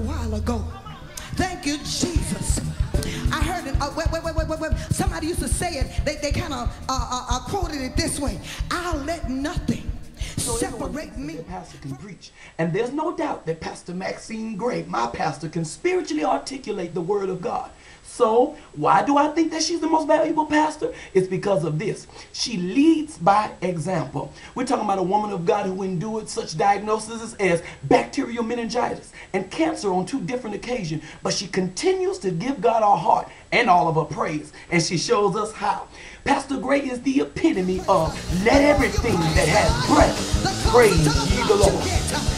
a while ago. Thank you, Jesus. I heard it. Uh, wait, wait, wait, wait, wait, wait. Somebody used to say it. They, they kind of uh, uh, uh, quoted it this way I'll let nothing So separate me. pastor can preach. And there's no doubt that Pastor Maxine Gray, my pastor, can spiritually articulate the word of God. So, why do I think that she's the most valuable pastor? It's because of this. She leads by example. We're talking about a woman of God who endured such diagnoses as bacterial meningitis and cancer on two different occasions, but she continues to give God her heart and all of her praise, and she shows us how. Pastor Gray is the epitome of let everything that has breath praise ye the Lord.